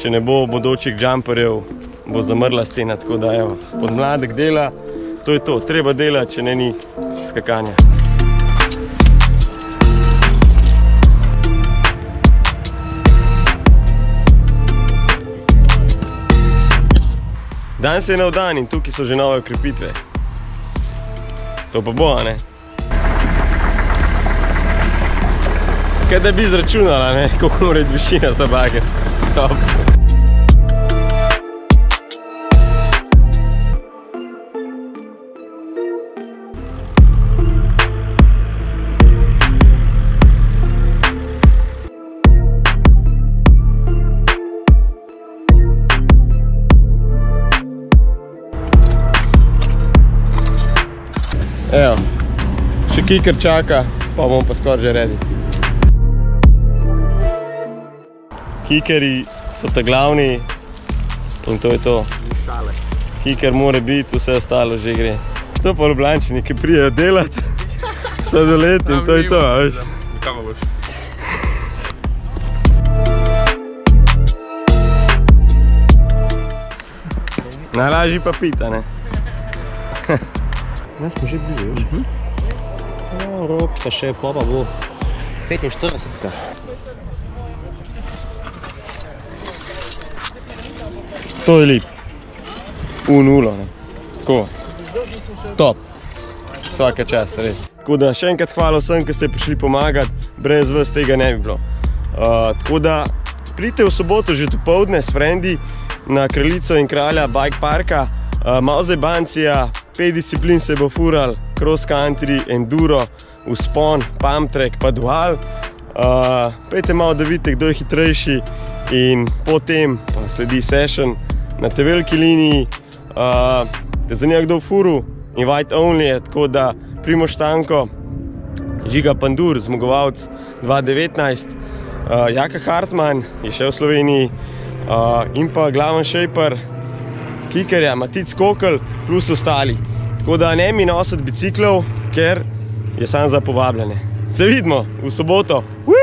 če ne bo bodočih jumperjev, bo zamrla scena, tako da evo, podmladek dela, to je to, treba delati, če ne ni skakanja. Danes je nov dan in tukaj so že nove ukrepitve. To pa bo, a ne? Kaj da bi izračunala, ne? Koliko mora biti višina za bager. Top. Evo, še kiker čaka, pa bom pa skoraj že redi. Kikeri so ta glavni in to je to. Kiker mora biti, vse ostalo že gre. To pa Ljubljančani, ki prijejo delat, sladoled in to je to, a veš. Pa boš? Najlažji pa pita, ne? Ja, smo že bili, veš? No, ropčka še, pa pa bo 45. To je lip. V nulo, ne. Tako. Top. Vsaka čast, res. Tako da še enkrat hvala vsem, ki ste prišli pomagati, brez vas tega ne bi bilo. Uh, tako da pridite v soboto že dopoldne s frendi na kraljico in kralja bike parka. Uh, malo zebancija, pet disciplin se bo fural, cross country, enduro, uspon, pump track pa dual. Uh, pejte malo, da vidite, kdo je hitrejši in potem pa sledi session na tej veliki liniji. Uh, te zanima kdo v furu, invite only je, tako da Primož Tanko, Žiga Pandur, zmagovalec 2019, uh, Jaka Hartmann je še v Sloveniji uh, in pa glaven šejper, Kikerja, Matic Kokl plus ostali. Tako da ne mi nositi biciklov, ker je sam za povabljene. Se vidimo v soboto. Woo!